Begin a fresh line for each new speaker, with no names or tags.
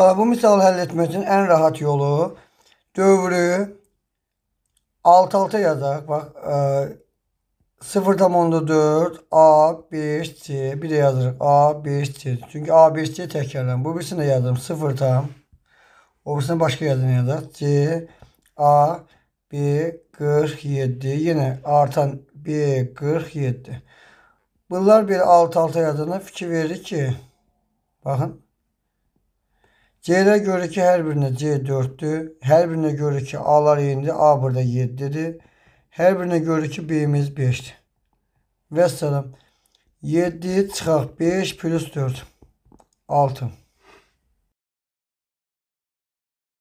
Bu etmək üçün ən rahat yolu dövrü alt alta yazaq. Bax, e, 0.4 A5C bir də yazırıq A5C. Çünki A5C təkərləm. Bu birisini də yazırım 0 tam. O birisini başqa yazını yazaq. C A B47 yenə artan B47. Bunlar bir alt alta yazana fikir verir ki baxın C'də görə ki, hər birinə C 4-dür. Hər birinə görə ki, A'lar indi A burada 7-dir. Hər birinə görə ki, B'miz 5-dir. Vəssalam. 7 çıxaq 5 plus 4. 6.